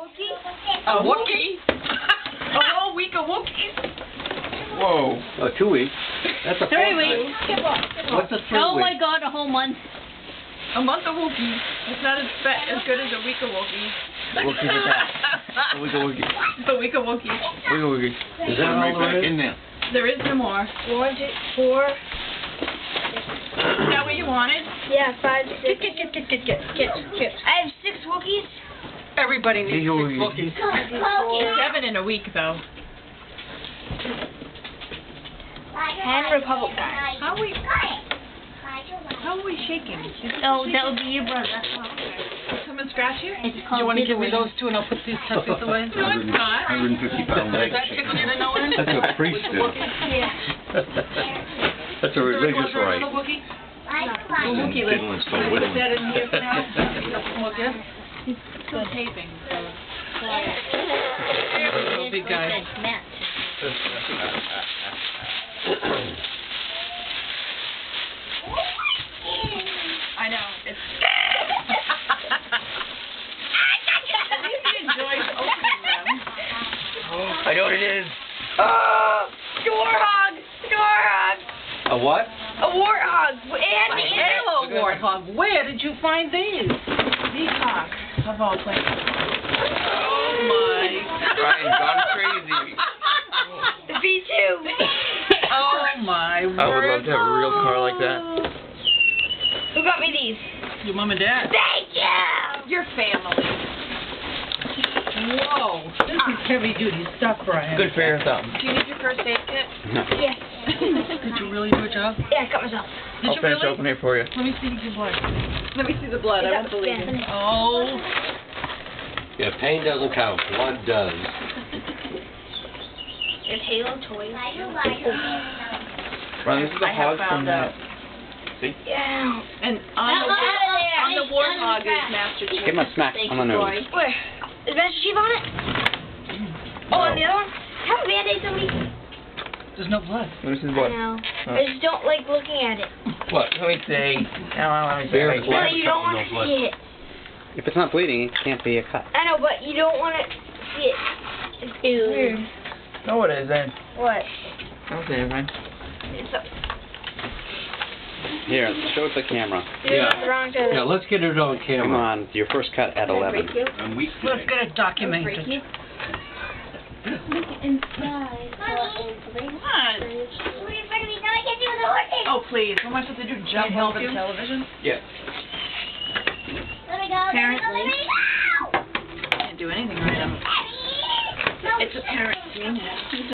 Wookie? A Wookie? a whole week of Wookies? Whoa. Oh, two weeks. That's a Three fortnight. weeks. What's a three Oh my god, a whole month. A month of Wookies. It's not as, fa- as good as a week of Wookies. Wookies are back. A week of Wookies. a week of Wookies. Week of Wookies. Is that all Right there back in there. There is no more. One, two, four. Is that what you wanted? Yeah, five, six. Get, get, get, get, get, get, get. I have six Wookiees. Everybody needs Big six Wookies. Wookies. Seven in a week, though. Ten Republic guys. How are we, how are we shaking? Oh, that would be your brother. Someone scratch you? It's Do called you want to give me those two and I'll put these puppies away? No, it's not. 150 pound Does that tickle you to no end? That's what priests With do. Wookiee? That's a religious closure on right. the Wookiee? The Wookiee list. Diddling's Can called I put that in here for now? Couple? Still taping, so. There we big guy. I know, it's. At least he enjoys opening them. I know what it is. Ah! Oh, the warthog. Warthog. A what? A warthog. And the Hello, Warthog, where did you find these? Peacock, of all places. Oh my. Brian's gone crazy. the V2. Oh my word. I would love to have a real car like that. Who got me these? Your mom and dad. Thank you. Your family. Whoa, this is ah. heavy duty stuff, Brian. Good for your thumb. Do you need your first aid kit? No. Yes. Did you really do a job? Yeah, I cut myself. Did I'll you finish really? opening it for you. Let me see your blood. Let me see the blood. I Is won't believe it. Oh. Yeah, pain doesn't count. Blood does. There's Halo toys. Brian, this is I a have hog from found out. that. Yeah. And on the, Out of there. on the warthog is Master Chief. Give him a smack Thank on the nose. Roy. Where? Is Master Chief on it? Oh, and the other one? Have a band-aid, somebody? There's no blood. This is I what? know. Oh. I just don't like looking at it. What? Let me see. Come on, let me see. Bear No, you don't want no to blood. see it. If it's not bleeding, it can't be a cut. I know, but you don't want to see it. It's weird. No, it isn't. What? Okay, fine. It's a, Here, show it the camera. Yeah. not wrong to Yeah, let's get it on Come camera. on, your first cut at 11. I'm weak Let's get it documented. What? Oh, please. What am I supposed to do? Jump help over the you? television? Yeah. Apparently. Can't do anything right now. It's apparent.